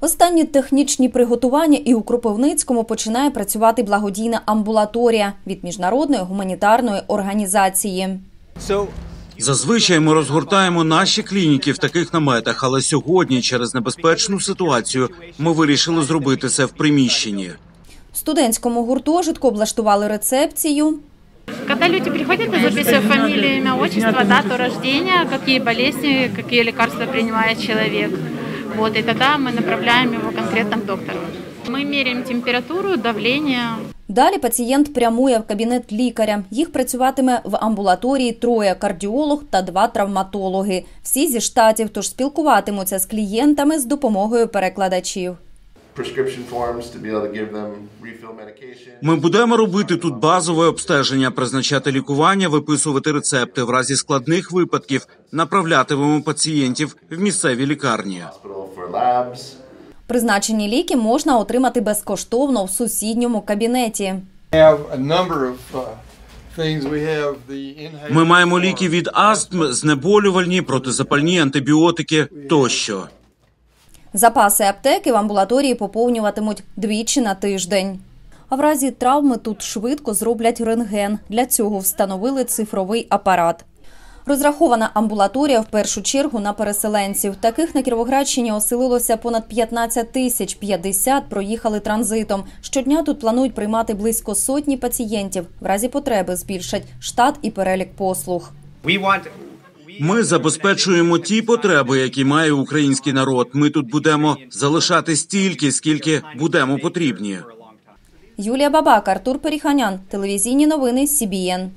Останні технічні приготування і у Кропивницькому починає працювати благодійна амбулаторія від міжнародної гуманітарної організації. Зазвичай ми розгортаємо наші клініки в таких наметах, але сьогодні, через небезпечну ситуацію, ми вирішили зробити це в приміщенні. В студентському гуртожитку облаштували рецепцію. Когда люди приходят, мы записываем фамилию, имя, отчество, дату рождения, какие болезни, какие лекарства принимает человек. Вот, и тогда мы направляем его конкретно к доктору. Мы меряем температуру, давление. Далі пацієнт прямує в кабінет лікаря. Їх працюватиме в амбулаторії троє кардіолог та два травматологи. Всі зі штатів, тож спілкуватимуться з клієнтами з допомогою перекладачів. Ми будемо робити тут базове обстеження, призначати лікування, виписувати рецепти. В разі складних випадків направлятимемо пацієнтів в місцеві лікарні. Hospital for labs. Призначені ліки можна отримати безкоштовно в сусідньому кабінеті. uh. Ми маємо ліки від астм, знеболювальні, протизапальні, антибіотики тощо. Запаси аптеки в амбулаторії поповнюватимуть двічі на тиждень. А в разі травми тут швидко зроблять рентген. Для цього встановили цифровий апарат. Розрахована амбулаторія в першу чергу на переселенців. Таких на Кіровоградщині оселилося понад 15 тисяч, 50 проїхали транзитом. Щодня тут планують приймати близько сотні пацієнтів. В разі потреби збільшать штат і перелік послуг. Ми забезпечуємо ті потреби, які має український народ. Ми тут будемо залишати стільки, скільки будемо потрібні. Юлія Бабак, Артур Періханян, телевізійні новини СІБІєн.